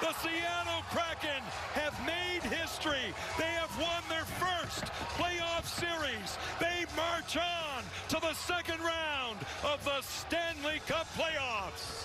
The Seattle Kraken have made history. They have won their first playoff series. They march on to the second round of the Stanley Cup playoffs.